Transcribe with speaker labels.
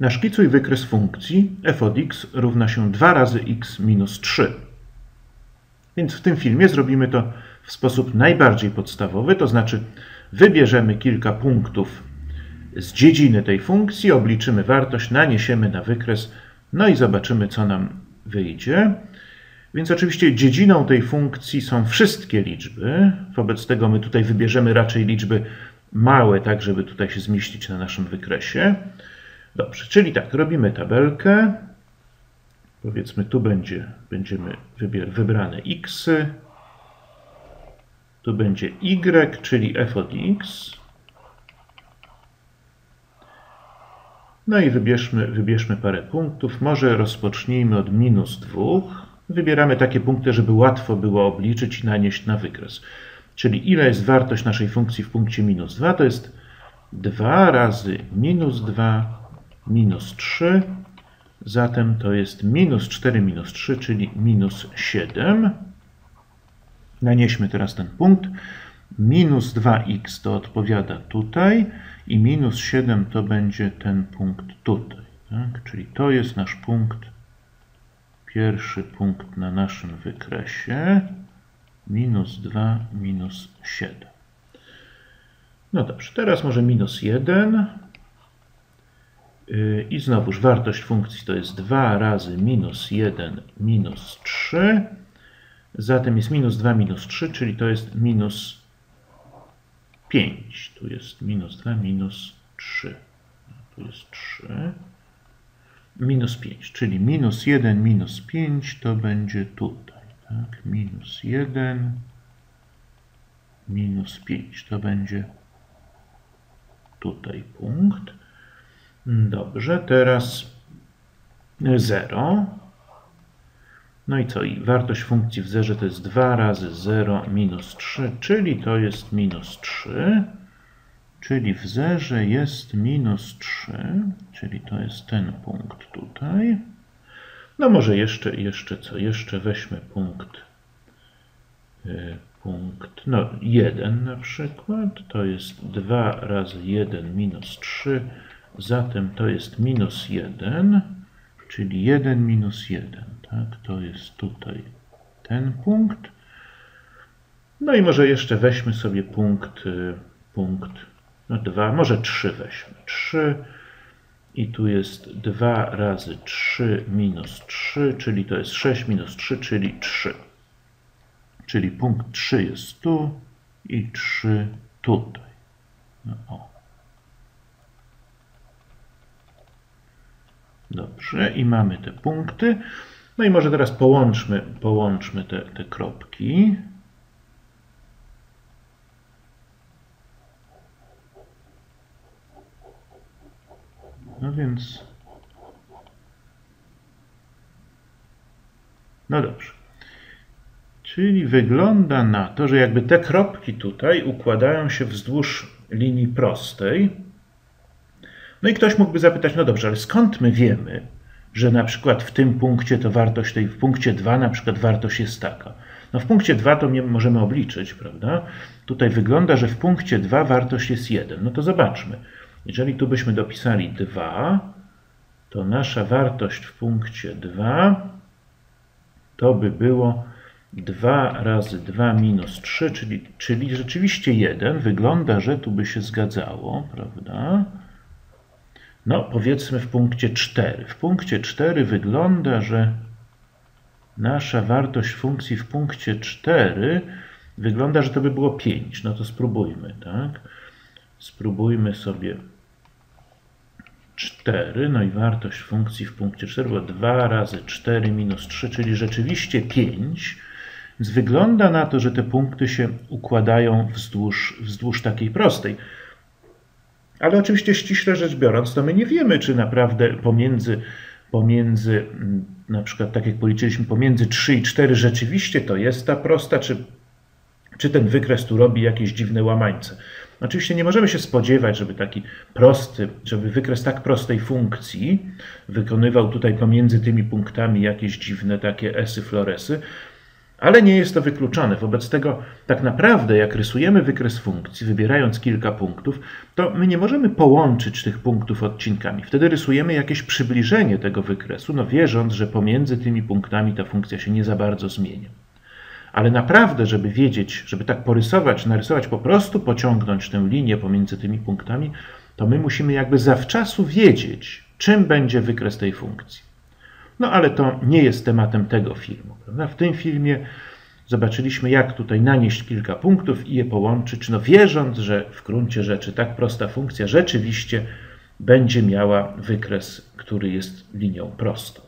Speaker 1: Naszkicuj wykres funkcji f od x równa się 2 razy x minus 3. Więc w tym filmie zrobimy to w sposób najbardziej podstawowy, to znaczy wybierzemy kilka punktów z dziedziny tej funkcji, obliczymy wartość, naniesiemy na wykres, no i zobaczymy, co nam wyjdzie. Więc oczywiście dziedziną tej funkcji są wszystkie liczby. Wobec tego my tutaj wybierzemy raczej liczby małe, tak żeby tutaj się zmieścić na naszym wykresie. Dobrze, czyli tak, robimy tabelkę. Powiedzmy, tu będzie, będziemy wybier, wybrane x. Tu będzie y, czyli f od x. No i wybierzmy, wybierzmy parę punktów. Może rozpocznijmy od minus 2. Wybieramy takie punkty, żeby łatwo było obliczyć i nanieść na wykres. Czyli ile jest wartość naszej funkcji w punkcie minus 2? To jest 2 razy minus 2 minus 3. Zatem to jest minus 4 minus 3, czyli minus 7. Nanieśmy teraz ten punkt. Minus 2x to odpowiada tutaj i minus 7 to będzie ten punkt tutaj. Tak? Czyli to jest nasz punkt, pierwszy punkt na naszym wykresie. Minus 2, minus 7. No dobrze, teraz może minus 1. I znowuż wartość funkcji to jest 2 razy minus 1 minus 3. Zatem jest minus 2 minus 3, czyli to jest minus 5. Tu jest minus 2 minus 3. Tu jest 3. Minus 5, czyli minus 1 minus 5 to będzie tutaj. Tak? Minus 1 minus 5 to będzie tutaj punkt. Dobrze, teraz 0. No i co? I wartość funkcji w zerze to jest 2 razy 0 minus 3, czyli to jest minus 3. Czyli w zerze jest minus 3, czyli to jest ten punkt tutaj. No może jeszcze, jeszcze co? Jeszcze weźmy punkt, y, punkt, no 1 na przykład. To jest 2 razy 1 minus 3, Zatem to jest minus 1, czyli 1 minus 1. Tak? To jest tutaj ten punkt. No i może jeszcze weźmy sobie punkt, y, punkt no 2, może 3 weźmy. 3 i tu jest 2 razy 3 minus 3, czyli to jest 6 minus 3, czyli 3. Czyli punkt 3 jest tu i 3 tutaj. No, o. Dobrze, i mamy te punkty. No i może teraz połączmy, połączmy te, te kropki. No więc... No dobrze. Czyli wygląda na to, że jakby te kropki tutaj układają się wzdłuż linii prostej. No i ktoś mógłby zapytać, no dobrze, ale skąd my wiemy, że na przykład w tym punkcie to wartość tej, w punkcie 2 na przykład wartość jest taka? No w punkcie 2 to nie możemy obliczyć, prawda? Tutaj wygląda, że w punkcie 2 wartość jest 1. No to zobaczmy. Jeżeli tu byśmy dopisali 2, to nasza wartość w punkcie 2 to by było 2 razy 2 minus 3, czyli, czyli rzeczywiście 1. Wygląda, że tu by się zgadzało, prawda? No, powiedzmy w punkcie 4. W punkcie 4 wygląda, że nasza wartość funkcji w punkcie 4 wygląda, że to by było 5. No to spróbujmy, tak? Spróbujmy sobie 4, no i wartość funkcji w punkcie 4 była 2 razy 4 minus 3, czyli rzeczywiście 5. Więc wygląda na to, że te punkty się układają wzdłuż, wzdłuż takiej prostej. Ale oczywiście ściśle rzecz biorąc, to my nie wiemy, czy naprawdę pomiędzy, pomiędzy mm, na przykład tak jak policzyliśmy, pomiędzy 3 i 4 rzeczywiście to jest ta prosta, czy, czy ten wykres tu robi jakieś dziwne łamańce. Oczywiście nie możemy się spodziewać, żeby taki prosty, żeby wykres tak prostej funkcji wykonywał tutaj pomiędzy tymi punktami jakieś dziwne takie esy, floresy, Ale nie jest to wykluczone. Wobec tego, tak naprawdę, jak rysujemy wykres funkcji, wybierając kilka punktów, to my nie możemy połączyć tych punktów odcinkami. Wtedy rysujemy jakieś przybliżenie tego wykresu, no wierząc, że pomiędzy tymi punktami ta funkcja się nie za bardzo zmienia. Ale naprawdę, żeby wiedzieć, żeby tak porysować, narysować, po prostu pociągnąć tę linię pomiędzy tymi punktami, to my musimy jakby zawczasu wiedzieć, czym będzie wykres tej funkcji. No ale to nie jest tematem tego filmu. Prawda? W tym filmie zobaczyliśmy, jak tutaj nanieść kilka punktów i je połączyć, no wierząc, że w gruncie rzeczy tak prosta funkcja rzeczywiście będzie miała wykres, który jest linią prostą.